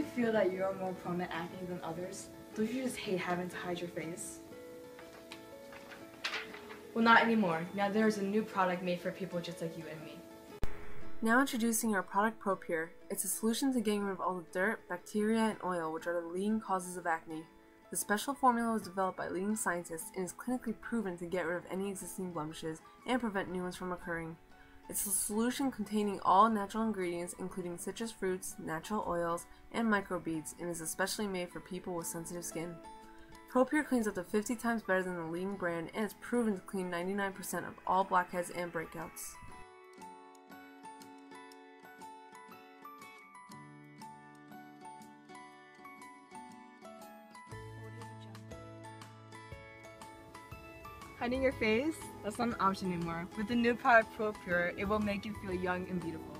you feel that you are more prone to acne than others? Don't you just hate having to hide your face? Well, not anymore. Now there is a new product made for people just like you and me. Now introducing our product ProPure. It's a solution to getting rid of all the dirt, bacteria, and oil, which are the leading causes of acne. The special formula was developed by leading scientists and is clinically proven to get rid of any existing blemishes and prevent new ones from occurring. It's a solution containing all natural ingredients including citrus fruits, natural oils, and microbeads and is especially made for people with sensitive skin. ProPure cleans up to 50 times better than the leading brand and is proven to clean 99% of all blackheads and breakouts. Hiding your face? That's not an option anymore. With the new product ProPure, it will make you feel young and beautiful.